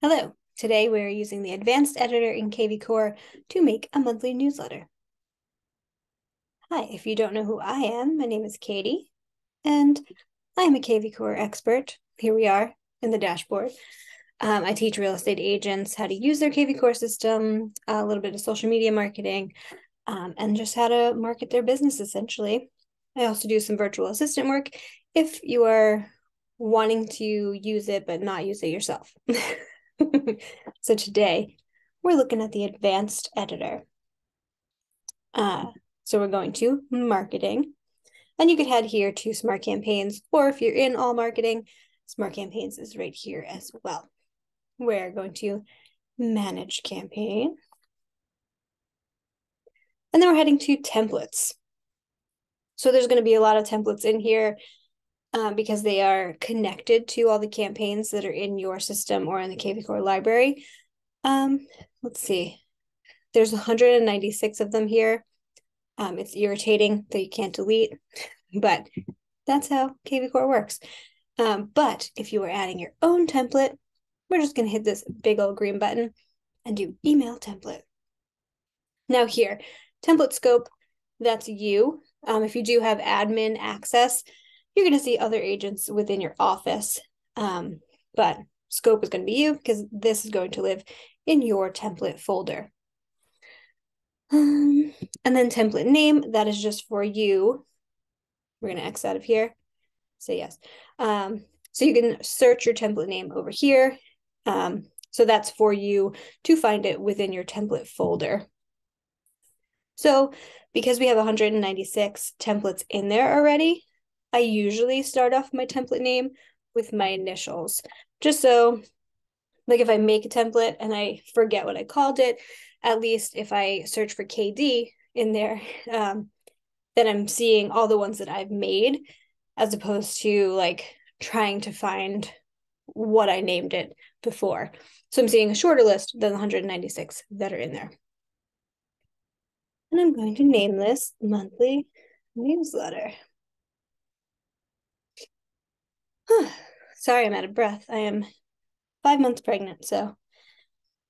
Hello, today we are using the advanced editor in kvCore to make a monthly newsletter. Hi, if you don't know who I am, my name is Katie, and I am a kvCore expert. Here we are in the dashboard. Um, I teach real estate agents how to use their kvCore system, a little bit of social media marketing, um, and just how to market their business essentially. I also do some virtual assistant work if you are wanting to use it but not use it yourself. so today we're looking at the advanced editor. Uh, so we're going to marketing. And you could head here to Smart Campaigns, or if you're in all marketing, Smart Campaigns is right here as well. We're going to manage campaign. And then we're heading to templates. So there's going to be a lot of templates in here um, because they are connected to all the campaigns that are in your system or in the kvCore library. Um, let's see. There's 196 of them here. Um, it's irritating that you can't delete, but that's how kvCore works. Um, but if you are adding your own template, we're just going to hit this big old green button and do email template. Now here, template scope, that's you. Um, if you do have admin access, you're going to see other agents within your office. Um, but scope is going to be you because this is going to live in your template folder. Um, and then template name, that is just for you. We're going to X out of here. Say yes. Um, so you can search your template name over here. Um, so that's for you to find it within your template folder. So because we have 196 templates in there already, I usually start off my template name with my initials, just so like if I make a template and I forget what I called it, at least if I search for KD in there, um, then I'm seeing all the ones that I've made as opposed to like trying to find what I named it before. So I'm seeing a shorter list than the 196 that are in there. And I'm going to name this monthly newsletter. Sorry, I'm out of breath. I am five months pregnant, so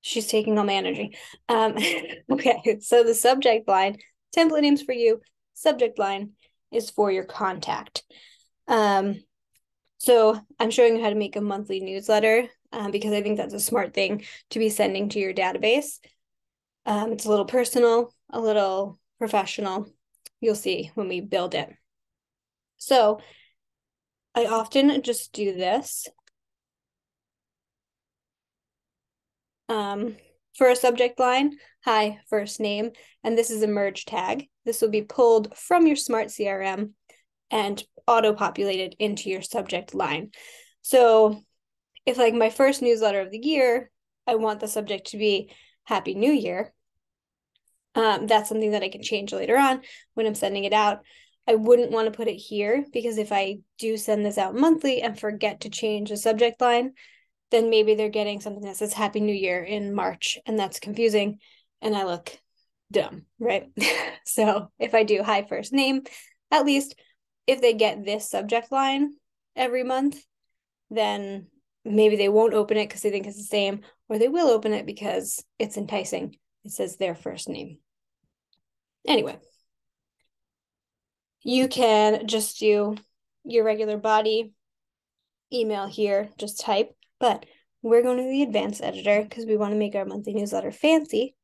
she's taking all my energy. Um, okay, so the subject line, template names for you, subject line is for your contact. Um, so I'm showing you how to make a monthly newsletter um, because I think that's a smart thing to be sending to your database. Um, it's a little personal, a little professional. You'll see when we build it. So I often just do this. Um, for a subject line, hi, first name, and this is a merge tag. This will be pulled from your smart CRM and auto-populated into your subject line. So if like my first newsletter of the year, I want the subject to be Happy New Year, um, that's something that I can change later on when I'm sending it out. I wouldn't want to put it here because if I do send this out monthly and forget to change the subject line, then maybe they're getting something that says Happy New Year in March, and that's confusing, and I look dumb, right? so if I do hi first name, at least if they get this subject line every month, then maybe they won't open it because they think it's the same, or they will open it because it's enticing. It says their first name. Anyway, you can just do your regular body email here, just type, but we're going to the advanced editor because we want to make our monthly newsletter fancy.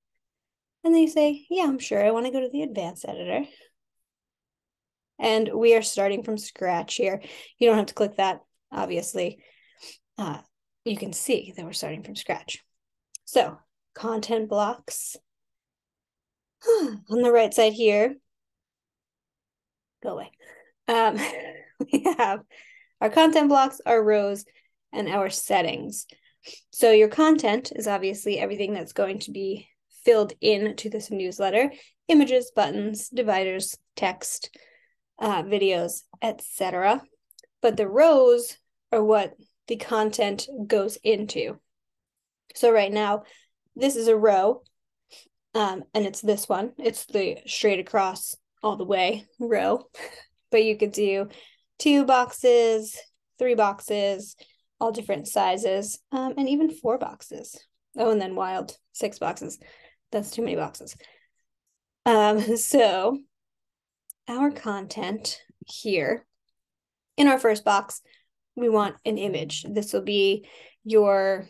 And then you say, yeah, I'm sure I want to go to the advanced editor. And we are starting from scratch here. You don't have to click that, obviously. Uh, you can see that we're starting from scratch. So content blocks. On the right side here, go away. Um, we have our content blocks, our rows, and our settings. So your content is obviously everything that's going to be filled in to this newsletter, images, buttons, dividers, text, uh, videos, etc. But the rows are what the content goes into. So right now, this is a row, um, and it's this one. It's the straight across all the way row, but you could do two boxes, three boxes, all different sizes, um, and even four boxes. Oh, and then wild, six boxes. That's too many boxes. Um, so our content here in our first box, we want an image. This will be your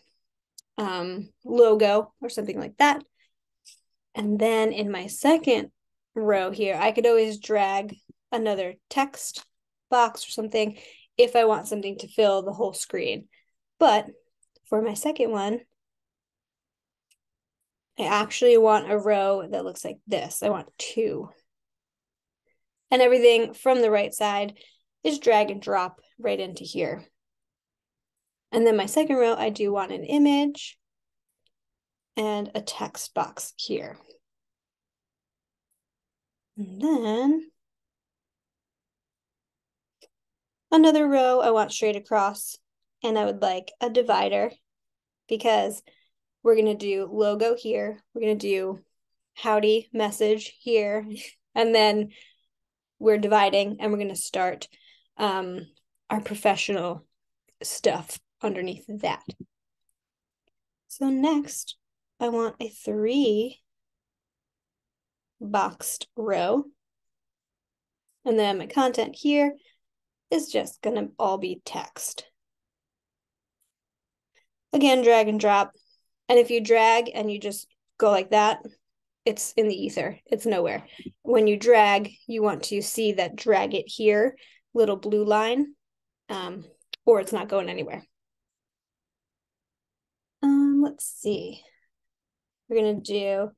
um, logo or something like that. And then in my second row here, I could always drag another text box or something if I want something to fill the whole screen. But for my second one, I actually want a row that looks like this. I want two. And everything from the right side is drag and drop right into here. And then my second row, I do want an image and a text box here. And then another row I want straight across and I would like a divider because we're going to do logo here. We're going to do howdy message here. And then we're dividing and we're going to start um, our professional stuff underneath that. So next, I want a three boxed row. And then my content here is just going to all be text. Again, drag and drop. And if you drag and you just go like that, it's in the ether. It's nowhere. When you drag, you want to see that drag it here, little blue line, um, or it's not going anywhere. Um, let's see. We're going to do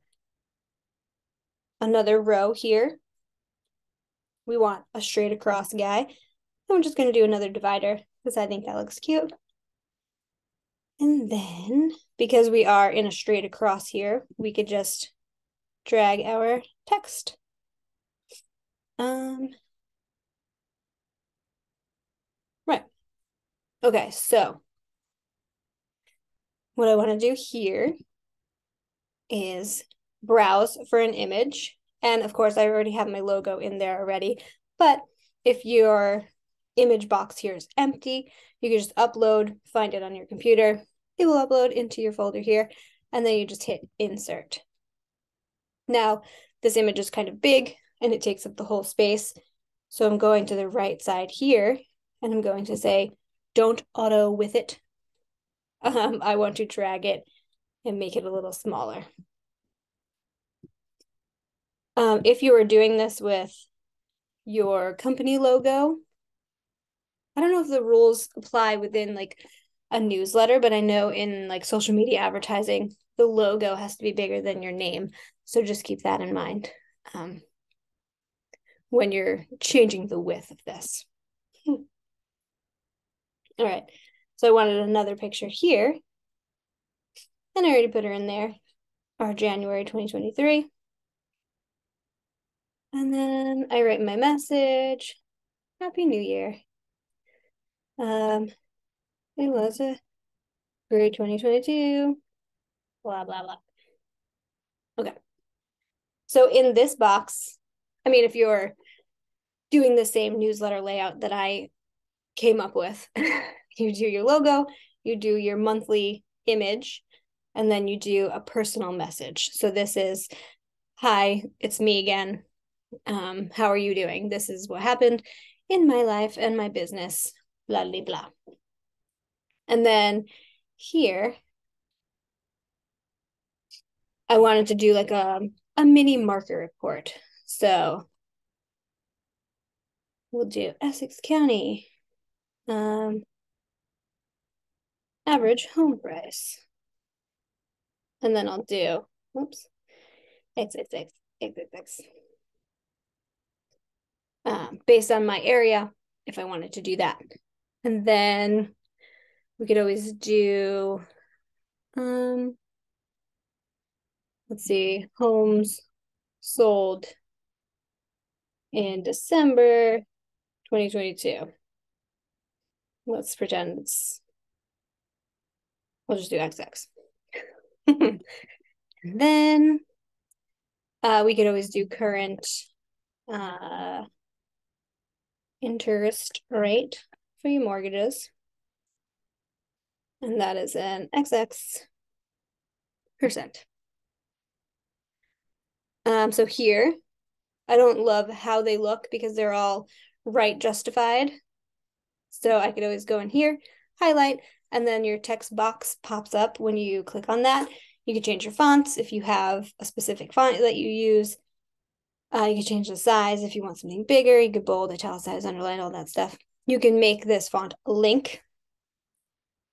another row here. We want a straight across guy. We're just going to do another divider because I think that looks cute. And then, because we are in a straight across here, we could just drag our text. Um, right. Okay, so what I want to do here is browse for an image. And of course, I already have my logo in there already. But if your image box here is empty, you can just upload, find it on your computer. It will upload into your folder here, and then you just hit insert. Now, this image is kind of big and it takes up the whole space. So I'm going to the right side here and I'm going to say, don't auto with it. Um, I want to drag it and make it a little smaller. Um, if you were doing this with your company logo, I don't know if the rules apply within like a newsletter, but I know in like social media advertising, the logo has to be bigger than your name. So just keep that in mind um, when you're changing the width of this. All right. So I wanted another picture here. And I already put her in there, our January 2023. And then I write my message. Happy New Year. Um, it was a great 2022. Blah, blah, blah. Okay. So in this box, I mean, if you're doing the same newsletter layout that I came up with, you do your logo, you do your monthly image, and then you do a personal message. So this is, hi, it's me again. Um, how are you doing? This is what happened in my life and my business, blah, blah, blah. And then here, I wanted to do like a, a mini market report. So we'll do Essex County, um, average home price. And then I'll do, whoops, X, X um, based on my area if I wanted to do that. And then we could always do, um, let's see, homes sold in December 2022. Let's pretend it's, we'll just do XX. then uh, we could always do current uh, interest rate for your mortgages. And that is an XX percent. Um, so here, I don't love how they look because they're all right justified. So I could always go in here, highlight, and then your text box pops up when you click on that. You can change your fonts if you have a specific font that you use. Uh, you can change the size if you want something bigger. You could bold, italicize, underline, all that stuff. You can make this font link,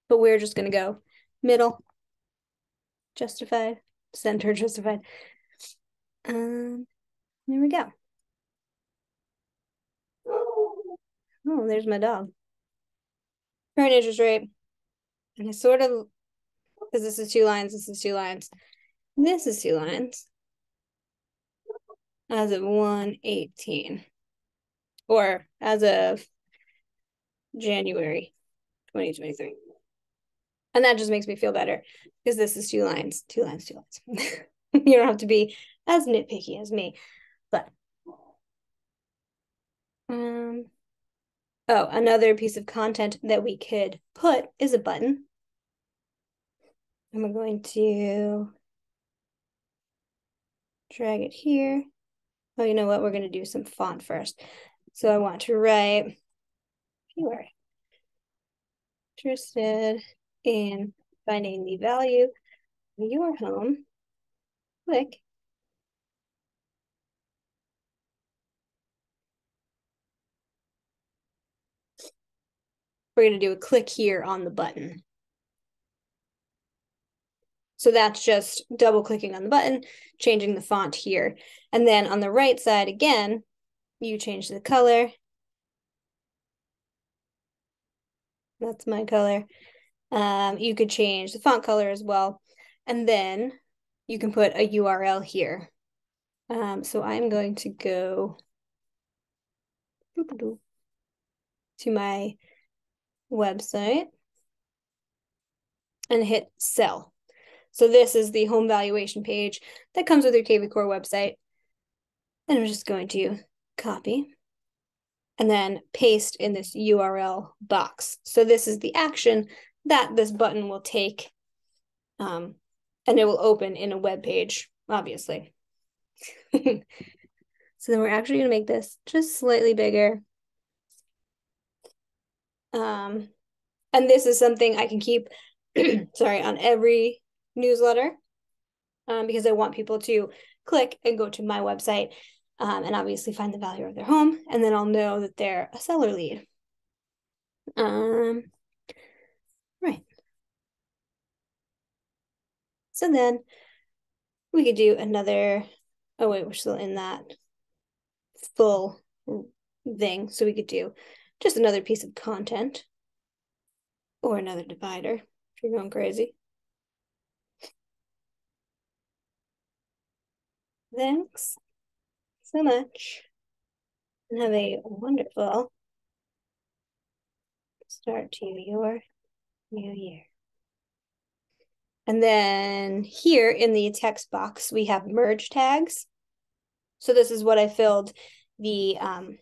but we're just going to go middle, justified, center, justified. Um, there we go. Oh, there's my dog. Current interest rate. And I sort of, because this is two lines, this is two lines. This is two lines. As of 118. Or as of January 2023. And that just makes me feel better because this is two lines, two lines, two lines. you don't have to be as nitpicky as me. But um oh, another piece of content that we could put is a button. I'm going to drag it here. Oh, you know what? We're going to do some font first. So I want to write, you are interested in finding the value of your home, click we're going to do a click here on the button. So that's just double clicking on the button, changing the font here. And then on the right side, again, you change the color. That's my color. Um, you could change the font color as well. And then you can put a URL here. Um, so I'm going to go to my website and hit sell. So this is the home valuation page that comes with your kvCORE website. And I'm just going to copy and then paste in this URL box. So this is the action that this button will take um, and it will open in a web page, obviously. so then we're actually going to make this just slightly bigger um, and this is something I can keep, sorry, on every newsletter um, because I want people to click and go to my website um, and obviously find the value of their home. And then I'll know that they're a seller lead. Um, right. So then we could do another, oh wait, we're still in that full thing. So we could do just another piece of content or another divider if you're going crazy. Thanks so much and have a wonderful start to your new year. And then here in the text box, we have merge tags. So this is what I filled the um,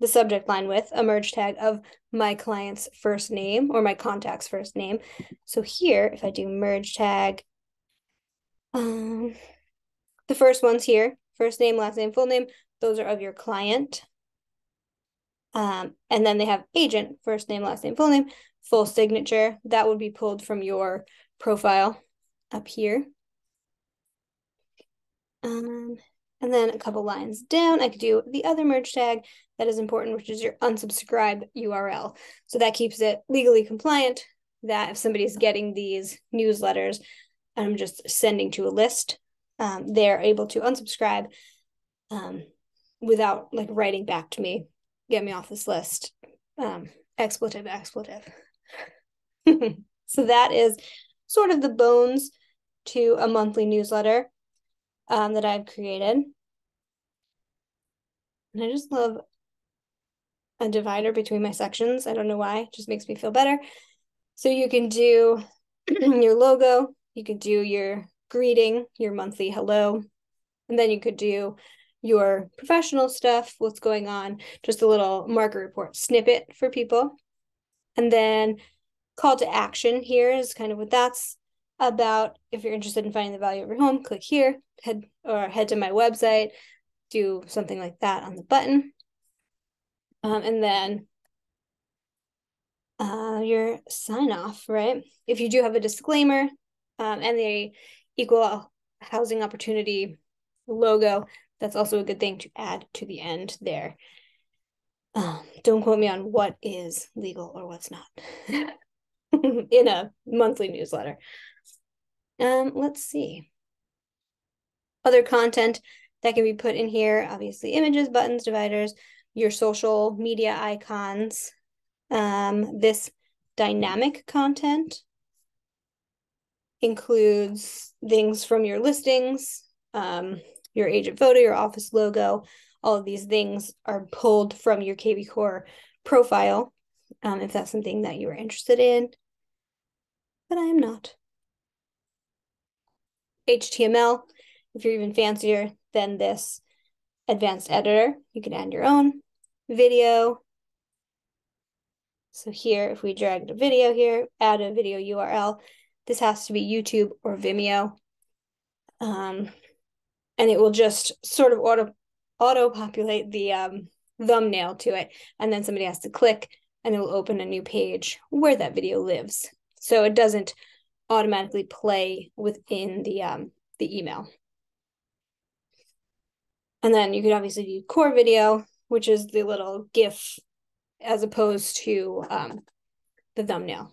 the subject line with a merge tag of my client's first name or my contact's first name. So here, if I do merge tag, um, the first ones here, first name, last name, full name, those are of your client. Um, and then they have agent, first name, last name, full name, full signature. That would be pulled from your profile up here. Um, and then a couple lines down, I could do the other merge tag that is important, which is your unsubscribe URL. So that keeps it legally compliant that if somebody's getting these newsletters, I'm just sending to a list, um, they're able to unsubscribe um, without like writing back to me, get me off this list. Um, expletive, expletive. so that is sort of the bones to a monthly newsletter um, that I've created. And I just love a divider between my sections. I don't know why, it just makes me feel better. So you can do your logo, you can do your greeting, your monthly hello, and then you could do your professional stuff, what's going on, just a little market report snippet for people. And then call to action here is kind of what that's about. If you're interested in finding the value of your home, click here, head or head to my website, do something like that on the button. Um, and then uh, your sign off, right? If you do have a disclaimer um, and the equal housing opportunity logo, that's also a good thing to add to the end there. Um, don't quote me on what is legal or what's not in a monthly newsletter. Um, let's see. Other content that can be put in here, obviously images, buttons, dividers, your social media icons, um, this dynamic content includes things from your listings, um, your agent photo, your office logo. All of these things are pulled from your kvCore profile um, if that's something that you are interested in. But I am not. HTML, if you're even fancier than this advanced editor, you can add your own video, so here, if we drag a video here, add a video URL, this has to be YouTube or Vimeo. Um, and it will just sort of auto auto populate the um, thumbnail to it. And then somebody has to click and it will open a new page where that video lives. So it doesn't automatically play within the um, the email. And then you could obviously do core video, which is the little GIF as opposed to um, the thumbnail.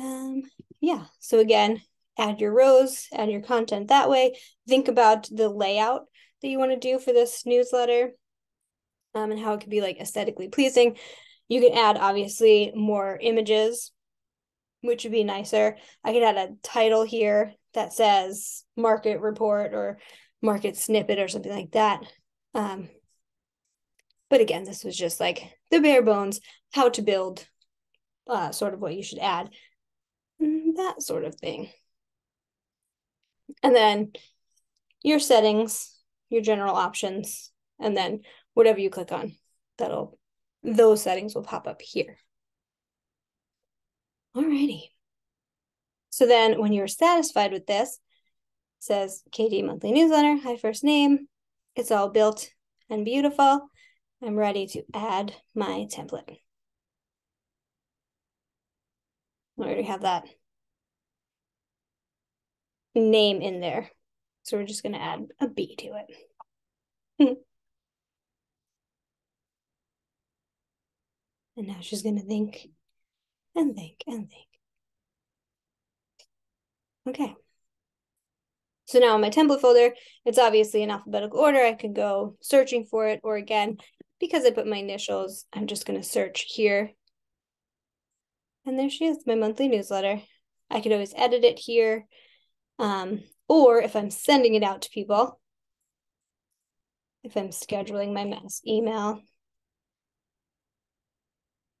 Um, yeah, so again, add your rows, add your content that way. Think about the layout that you want to do for this newsletter um, and how it could be like aesthetically pleasing. You can add obviously more images, which would be nicer. I could add a title here that says market report or market snippet or something like that. Um, but again, this was just like the bare bones, how to build, uh, sort of what you should add, that sort of thing. And then your settings, your general options, and then whatever you click on, that'll those settings will pop up here. Alrighty. So then when you're satisfied with this, says KD monthly newsletter, hi first name, it's all built and beautiful. I'm ready to add my template. I already have that name in there. So we're just going to add a B to it. and now she's going to think and think and think. Okay. So now in my template folder, it's obviously in alphabetical order. I could go searching for it, or again, because I put my initials, I'm just going to search here. And there she is, my monthly newsletter. I could always edit it here. Um, or if I'm sending it out to people, if I'm scheduling my mass email,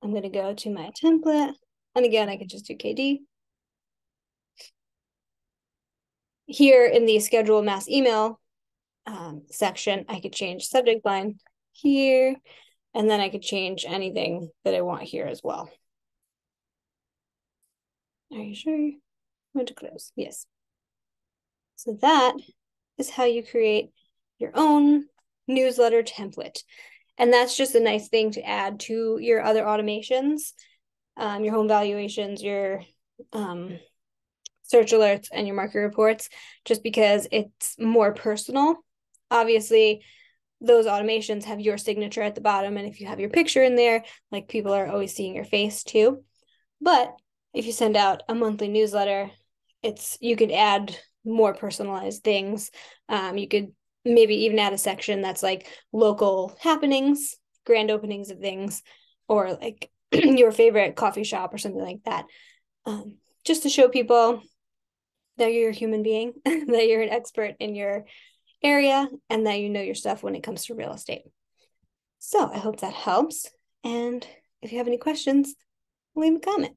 I'm going to go to my template. And again, I could just do KD. Here in the schedule mass email um, section, I could change subject line here, and then I could change anything that I want here as well. Are you sure? I want to close. Yes. So that is how you create your own newsletter template. And that's just a nice thing to add to your other automations, um, your home valuations, your um, search alerts, and your market reports, just because it's more personal. Obviously, those automations have your signature at the bottom. And if you have your picture in there, like people are always seeing your face too. But if you send out a monthly newsletter, it's you could add more personalized things. Um, you could maybe even add a section that's like local happenings, grand openings of things, or like your favorite coffee shop or something like that. Um, just to show people that you're a human being, that you're an expert in your area and that you know your stuff when it comes to real estate. So I hope that helps. And if you have any questions, leave a comment.